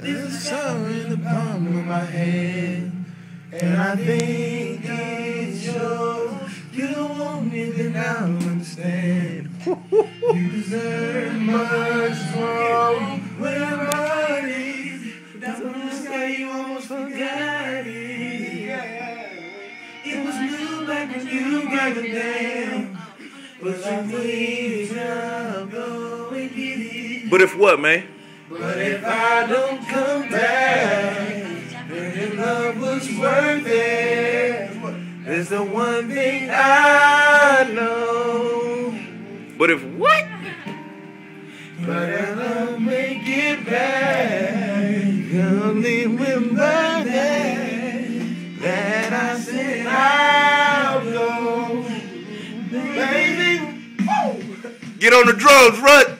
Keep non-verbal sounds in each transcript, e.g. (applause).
There's a song in the palm of my hand, and I think it's yours. You don't want me, then I don't understand. you deserve much more. When I'm running, down from the sky, you almost forgot it. It was new back when you gave a damn. But you please now go and get it. But if what, man? But if I don't come back, then your love was worth it. It's the one thing I know. But if what? But if I make it back, only remember that, that I said I'll go. Baby, Get on the drums, Rut.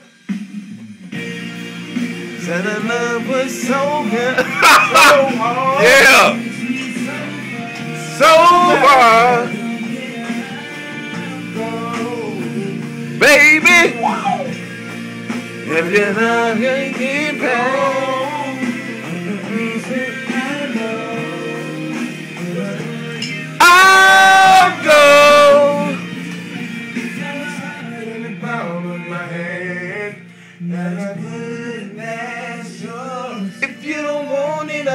Said the love was so good, so hard. Yeah. So hard. Baby. If you're not gonna get back, go.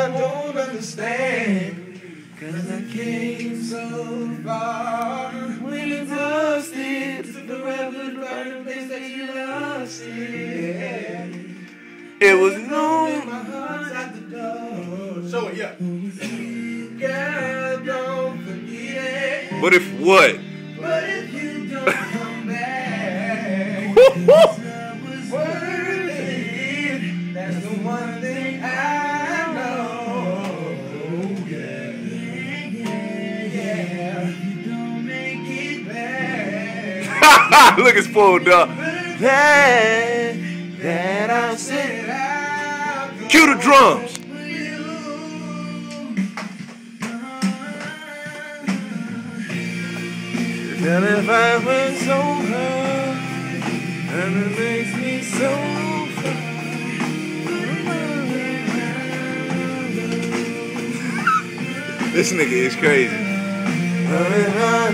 I don't understand. Cause I came so far when you lost it. Took the record right the place that you lost it. It was no. my heart's at the door. Show it, yeah. Girl, don't forget. But if what? But if you don't (laughs) come back, (laughs) (laughs) Look at spoiled dog. That, that I said Cue the drums. And if I hard, and it makes me so This nigga is crazy. And if I